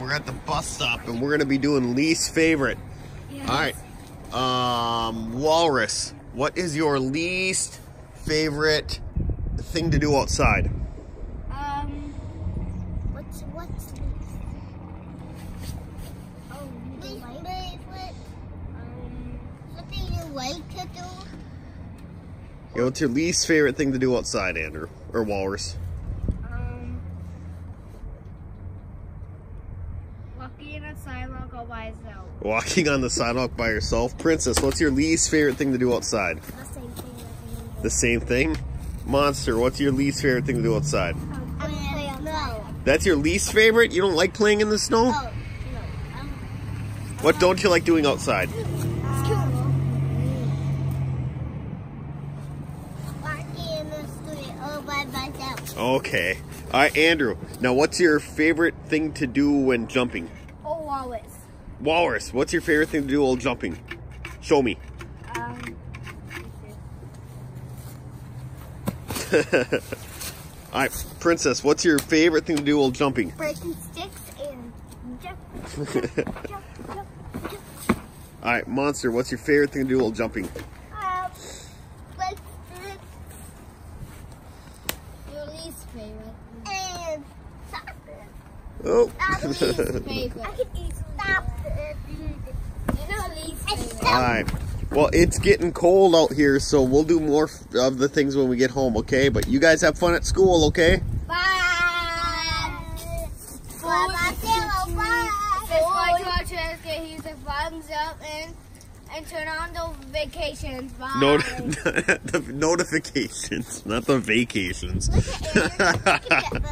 we're at the bus stop and we're gonna be doing least favorite. Yes. All right. Um, Walrus, what is your least favorite thing to do outside? Um, what's what's Oh, Least favorite, Um, something you like to do. Yeah, what's your least favorite thing to do outside, Andrew? Or Walrus? um, walking in a sidewalk all by itself. Walking on the sidewalk by yourself? Princess, what's your least favorite thing to do outside? The same thing. The same thing? Monster, what's your least favorite thing to do outside? I'm play outside. That's your least favorite? You don't like playing in the snow? Oh, no. Um, What don't you like doing outside? walking in the street all by myself. Okay. All right, Andrew. Now, what's your favorite thing to do when jumping? Oh, always. Walrus, what's your favorite thing to do while jumping? Show me. Um, All right, Princess, what's your favorite thing to do while jumping? breaking sticks and jump, All jump, jump, jump. right, Monster, what's your favorite thing to do while jumping? Um, like, Your least favorite. and soccer. Oh. favorite. I can eat stop it. You know least favorite. All right. Well, it's getting cold out here, so we'll do more of the things when we get home, okay? But you guys have fun at school, okay? Bye. Bye. Subscribe to our channel, give his a thumbs up and and turn on the vacations. Bye. Not- the notifications, not the vacations.